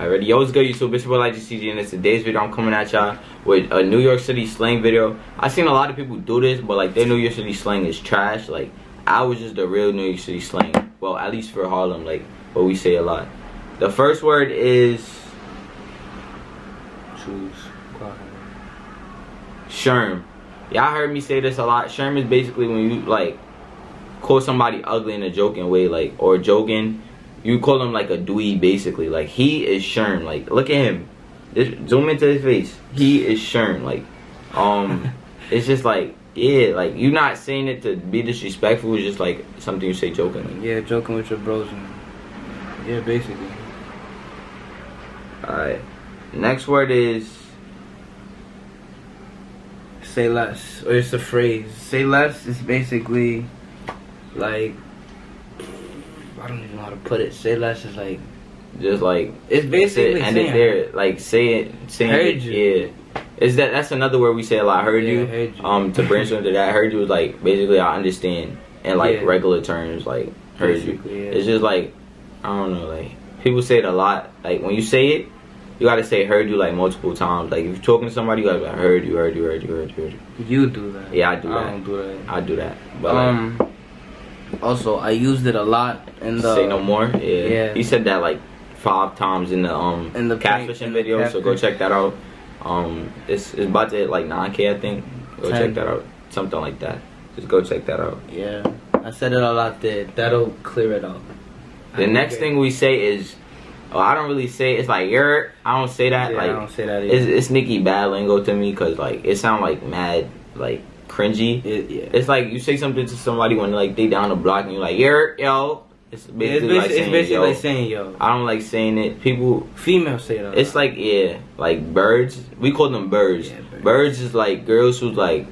Alright, yo, what's good, YouTube? It's your boy CG, and it's today's video. I'm coming at y'all with a New York City slang video. I seen a lot of people do this, but like their New York City slang is trash. Like I was just the real New York City slang. Well, at least for Harlem, like what we say a lot. The first word is Choose. sherm. Y'all heard me say this a lot. Sherm is basically when you like call somebody ugly in a joking way, like or joking. You call him like a dweeb, basically. Like he is Sherm. Like look at him. Just zoom into his face. He is Sherm. Like, um, it's just like yeah, like you're not saying it to be disrespectful. It's just like something you say jokingly. Yeah, joking with your bros. And, yeah, basically. All right. Next word is Say less. Or it's a phrase. Say less is basically like. I don't even know how to put it. Say less is like. just like It's basically and it saying- there. Like say it, saying Heard it, you. yeah. Is that that's another word we say a lot? Heard Yeah, you. heard you. Um, to brainstorm to that, heard you is like basically I understand in like Yeah. regular terms, like heard you. Yeah. It's just like I don't know, like people say it a lot. Like when you say it, you gotta say heard you like multiple times. Like if you're talking to somebody, you gotta be like heard you, heard you, heard you, heard you, heard you. You do that. Yeah, I do I that. I don't do that. I do that, but like, Um. Also, I used it a lot in the. say no more. Yeah. Yeah. He said that like five times in the um In the prank- catfishing in the video, so go check that out. Um, it's it's about to hit like 9k, I think. Go 10. check that out. Something like that. Just go check that out. Yeah, I said it a lot there. That'll clear it up. The next thing we say is, oh, I don't really say it's like you're. I don't say that. Yeah, like I don't say that it's either. it's Nicki bad lingo to me because like it sound like mad like cringy. It, yeah. It's like you say something to somebody when like they down the block and you're like you're yo. It's Yeah, basically, it's like saying it's basically yo. like saying yo. I don't like saying it. People Females say that. It's like yeah, like birds. We call them birds. Yeah, birds. birds. is like girls who's like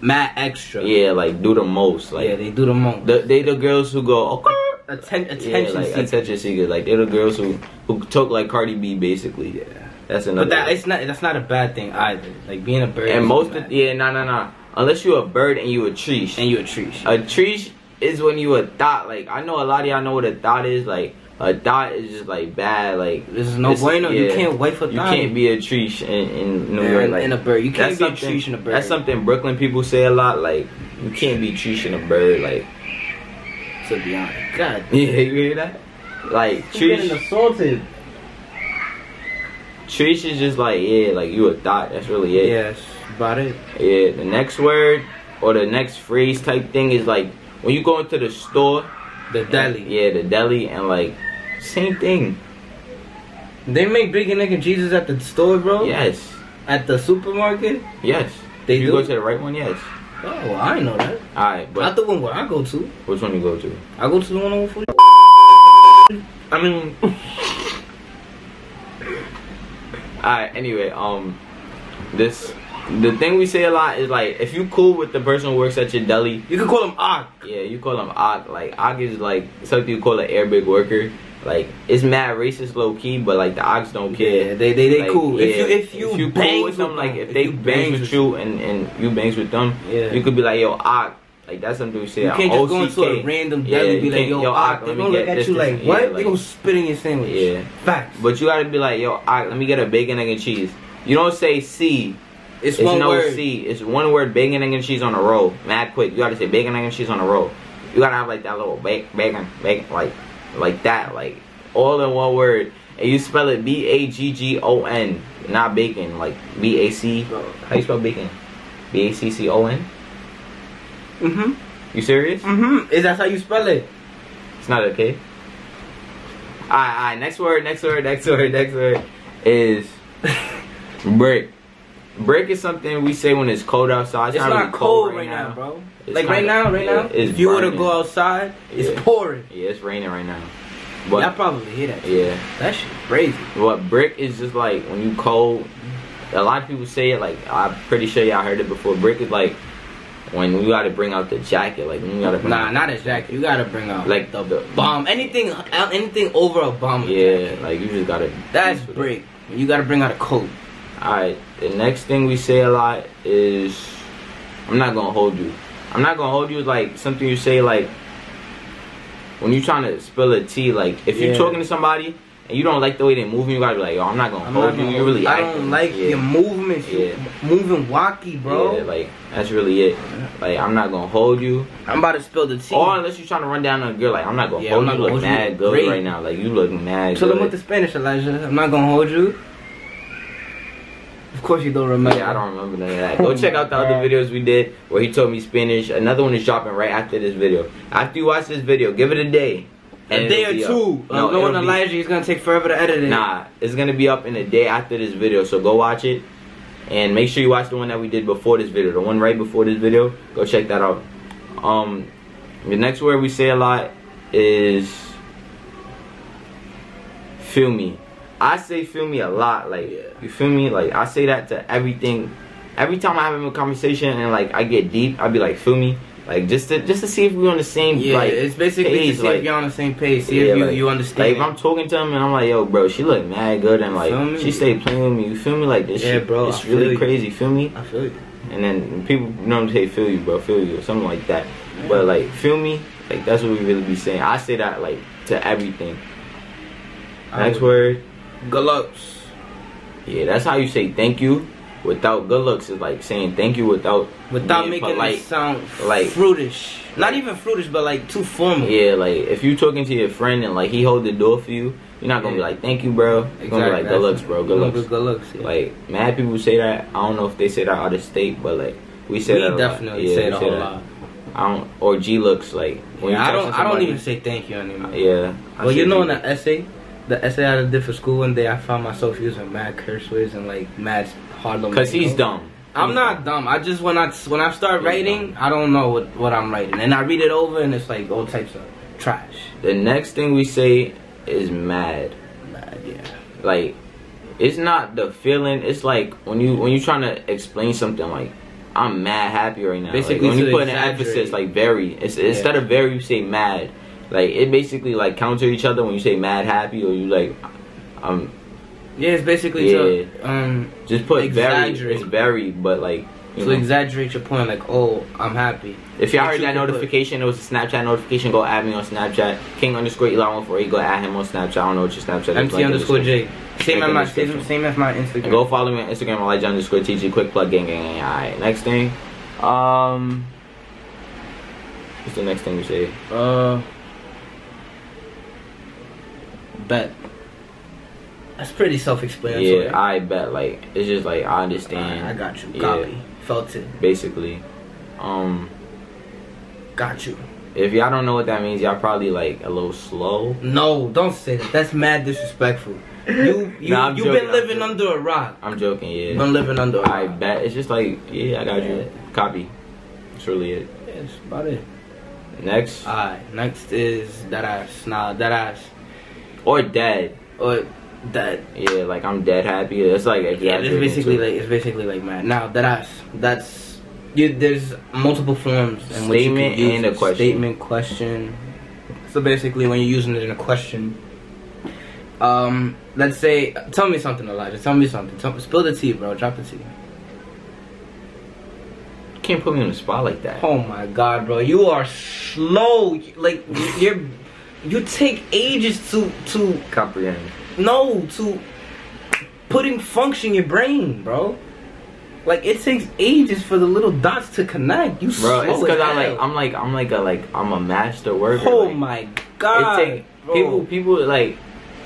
mad extra. yeah, like do the most. Like yeah, they do the most. the, they the girls who go oh, okay. Atten- Yeah, attention like seeker. attention seekers. Like they're the girls who who talk like Cardi B basically. Yeah. That's another. But that it's not. That's not a bad thing either. Like being a bird. and most of yeah, no no no. Unless you're a bird and you a tree. and you a tree. a tree is when you a dot. Like I know a lot of y'all know what a dot is. Like a dot is just like bad. Like this is no it's- bueno. You can't wait for You can't be a tree in, in New And- York. Like, and a bird. You can't that's be a something- tree and a bird. That's something Brooklyn people say a lot. Like you can't be tree and a bird. Like To be honest. God. yeah, you hear that? Like tree, Getting assaulted. tree is just like yeah, like you a dot. That's really it. Yes. About it. Yeah, the next word or the next phrase type thing is like when you go into the store. The deli. Yeah, the deli and like same thing. They make bacon, egg, and cheeses at the store, bro. Yes, At the supermarket. yes. They you do? go to the right one, yes. Oh, well, I didn't know that. All right, but Not the one where I go to. which one you go to? I go to the one on 40. I mean. Alright, anyway, um, this, the thing we say a lot is like, if you cool with the person who works at your deli, You can call them odd. yeah, you call them Og. Like, Og is like something you call an Arabic worker. Like, it's mad racist low key, but like the Ogs don't care. Yeah, they they they Like, cool. If yeah, you if you, cool with them, like if, them, they you bangs with you and and you bangs with them, Yeah. you could be like, yo, Og. Like that's something we say. You can't just go into a random deli you and be like, yo, yo. Ock, They let me gonna get look at you like, yeah, what? like- they gonna spit in your sandwich. Yeah. Facts. But you gotta be like, yo, I, let me get a bacon, egg, and cheese. You don't say C. it's, It's one no word. C. It's one word, bacon, egg, and cheese on a roll. Mad quick. You gotta say bacon, egg, and cheese on a roll. You gotta have like that little ba- bacon, bacon, like, like that, like all in one word. And you spell it B A G G O N, not bacon, like B A C. How you spell bacon? B A C C O N. Mm-hmm. You serious? Mm-hmm. Is that how you spell it? It's not okay. Alright, alright. Next word, next word, next word, next word is break. Break is something we say when it's cold outside. It's, not, not really cold right now, bro. It's like right now, right yeah, now, if you were to go outside, Yeah. it's pouring. Yeah, it's raining right now. Y'all But probably hear that. yeah, That shit crazy. what brick is just like when you cold. A lot of people say it like I'm pretty sure y'all heard it before. Brick is like when you gotta bring out the jacket, like when you gotta bring Nah, out, not a jacket. You gotta bring out like the the bomb. Anything, anything over a bomb. Yeah, like you just gotta. That's break. You gotta bring out a coat. Alright, the next thing we say a lot is I'm not gonna hold you. I'm not gonna hold you like something you say like when you're trying to spill a tea, like if Yeah. you're talking to somebody and you don't like the way they're moving, you gotta be like, yo, I'm not gonna I'm hold not you. gonna- You really I don't like yeah. your movements. You Yeah. moving wacky, bro. Yeah, like that's really it. Like I'm not gonna hold you. I'm about to spill the tea. Or unless you're trying to run down on a girl, like I'm not gonna Yeah, hold I'm not you. You gonna look hold you. mad good Great. right now. Like you look mad him with the Spanish, Elijah. I'm not gonna hold you. Of course you don't remember. Yeah, I don't remember none of that. Go check out the other videos we did where he told me Spanish. Another one is dropping right after this video. After you watch this video, give it a day. A day or two. up. No, knowing it'll be- Elijah, he's gonna take forever to edit it. Nah, it's gonna be up in a day after this video. So go watch it. And make sure you watch the one that we did before this video. The one right before this video. Go check that out. Um the next word we say a lot is feel me. I say feel me a lot. Like Yeah. you feel me? Like I say that to everything. Every time I have a conversation and like I get deep, I be like, feel me? Like just to just to see if we're on the same Yeah, like it's basically page, to see like, if you're on the same page. See yeah, if you, like- you understand. Like if I'm talking to him and I'm like, yo, bro, she look mad good and Feel like she stay playing with me. You feel me? Like this Yeah, shit, bro, it's I feel really you. crazy. Feel me? I feel you. And then people you know what feel you, bro, feel you, or something like that. But like, feel me? Like that's what we really be saying. I say that like to everything. Next word, Good looks. yeah, that's how you say thank you. Without good looks is like saying thank you without Without making polite. it sound like- fruitish. Not even fruitish, but like too formal. Yeah, like if you talking to your friend and like he hold the door for you, you're not gonna be like thank you, bro. You're gonna be like good looks, bro. Good looks. Good looks. Yeah. Like mad people say that. I don't know if they say that out of state, but like we say we that. definitely Yeah, say it a whole lot. I don't. Or G looks like when Yeah, I don't. texting I don't even say thank you anymore. Yeah. I Well, you know, in the essay, the essay I did for school one day, I found myself using mad curse words and like mad hard. Cause he's dumb. I'm He's not dumb. I just when I when I start He's writing, I don't know what what I'm writing, and I read it over, and it's like all types of trash. The next thing we say is mad. Mad, yeah. Like, it's not the feeling. It's like when you when you're trying to explain something like. I'm mad happy right now. Basically like, when you put an emphasis, like very, it's, instead of very, you say mad. Like it basically like counter each other when you say mad happy or you like, um, Yeah, it's basically to um just put very. Exaggerate. It's very, but like you to know. exaggerate your point. Like, oh, I'm happy. If y'all heard that can put- notification, it was a Snapchat notification. Go add me on Snapchat. King underscore Eli one four eight. Go add him on Snapchat. I don't know what your Snapchat is. MT Link the underscore. J. Same as my same, same as my Instagram. And go follow me on Instagram. Elijah underscore TG. Quick plug. Gang gang gang. Alright. Next thing. Um. What's the next thing you say? Uh, bet. That's pretty self-explanatory. Yeah, I bet. Like it's just like I understand. I got you. Yeah. Copy. Felt it. Basically. Um. Got you. If y'all don't know what that means, y'all probably like a little slow. No, don't say that. That's mad disrespectful. You you Nah, I'm you joking, been I'm living joking. under a rock. I'm joking. Yeah. You been living under a rock. I bet. It's just like yeah, I got you. Copy. That's really it. Yeah, that's about it. Next. Alright, next is that ass. Nah, that ass. Or dead. Or dead. Yeah, like I'm dead happy. It's like Yeah, it's basically like it's basically like mad. Now that ass. That's you. There's multiple forms in Statement and a question. Statement, question. So basically, when you're using it in a question, um, let's say, tell me something, Elijah. Tell me something. Tell, spill the tea, bro. Drop the tea. you can't put me on the spot like that. Oh my god, bro, you are slow. Like you're, you take ages to to Comprehend. no to putting function your brain, bro. Like it takes ages for the little dots to connect. You Bro, slow it's because I hell. like I'm like I'm like a like I'm a master worker. Oh like, my it god, take, bro. people people like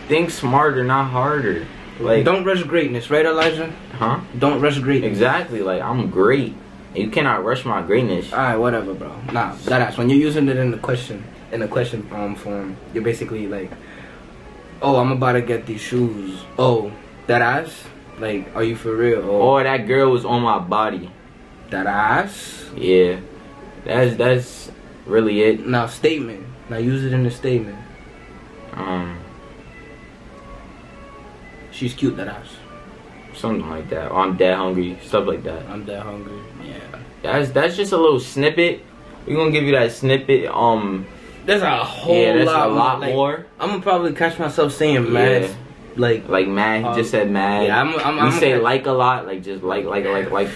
think smarter, not harder. Like don't rush greatness, right, Elijah? huh? Don't rush greatness. Exactly. Like I'm great. You cannot rush my greatness. All right, whatever, bro. Nah, that ass. When you're using it in the question, in a question um form, you're basically like, "Oh, I'm about to get these shoes." Oh, that ass. Like, are you for real? Oh, Or that girl was on my body. that ass. Yeah. That's that's really it. Now statement. Now use it in a statement. Um She's cute. That ass. something like that. Or I'm dead hungry. Stuff like that. I'm that hungry. Yeah. That's that's just a little snippet. We're gonna give you that snippet. Um There's a whole lot. yeah, that's lot, a lot like, more. I'm gonna probably catch myself saying mad, Yeah. like Like mad, he Um, just said mad. yeah, I'm- I'm- we I'm say okay. like a lot, like just like like like like.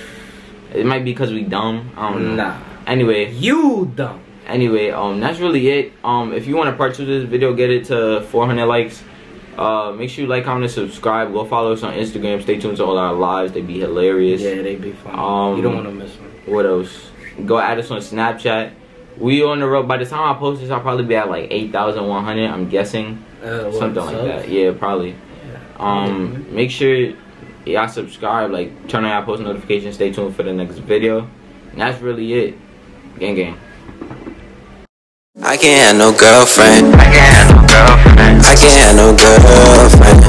It might be because we dumb. I don't know. nah. Anyway, You dumb. anyway, um, that's really it. Um, if you want to part two of this video, get it to 400 likes. Uh, make sure you like, comment, and subscribe. Go follow us on Instagram. Stay tuned to all our lives. They'd be hilarious. Yeah, they'd be fun. Um, you don't want to miss them. What else? Go add us on Snapchat. We on the road. By the time I post this, I'll probably be at like 8,100. I'm guessing. Uh, Something like subs? that. Yeah, probably. Yeah. Um, make sure y'all subscribe. Like, turn on y'all post notifications. Stay tuned for the next video. And that's really it. Gang, gang. I can't have no girlfriend. I can't have no girlfriend. I can't have no girlfriend.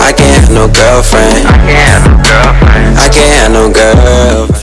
I can't have no girlfriend. I can't have no girlfriend. I can't have no girlfriend.